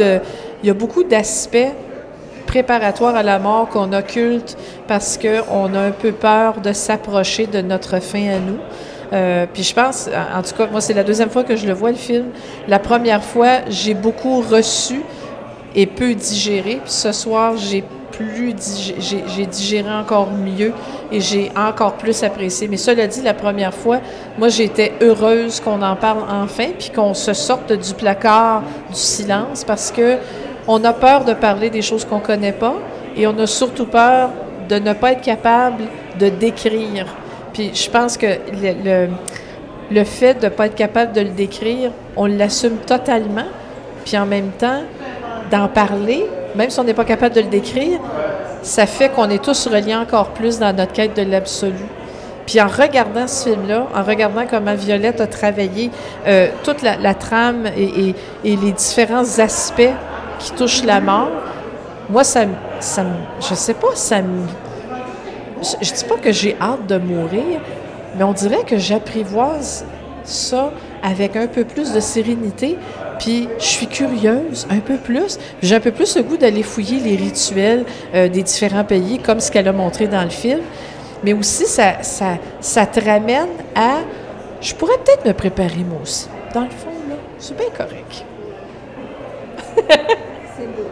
il y a beaucoup d'aspects préparatoires à la mort qu'on occulte parce qu'on a un peu peur de s'approcher de notre fin à nous. Euh, puis je pense, en tout cas, moi, c'est la deuxième fois que je le vois, le film. La première fois, j'ai beaucoup reçu et peu digéré. Puis ce soir, j'ai plus j'ai digéré encore mieux et j'ai encore plus apprécié. Mais cela dit, la première fois, moi, j'étais heureuse qu'on en parle enfin, puis qu'on se sorte du placard du silence, parce que on a peur de parler des choses qu'on connaît pas, et on a surtout peur de ne pas être capable de décrire. Puis je pense que le, le, fait de ne pas être capable de le décrire, on l'assume totalement, puis en même temps, d'en parler, même si on n'est pas capable de le décrire, ça fait qu'on est tous reliés encore plus dans notre quête de l'absolu. Puis en regardant ce film-là, en regardant comment Violette a travaillé euh, toute la, trame et, les différents aspects qui touchent la mort, moi, ça, ça je sais pas, ça me je, dis pas que j'ai hâte de mourir, mais on dirait que j'apprivoise ça avec un peu plus de sérénité. Puis je suis curieuse un peu plus. J'ai un peu plus le goût d'aller fouiller les rituels euh, des différents pays, comme ce qu'elle a montré dans le film. Mais aussi, ça, ça, ça te ramène à. Je pourrais peut-être me préparer moi aussi. Dans le fond, là, c'est bien correct. c'est beau.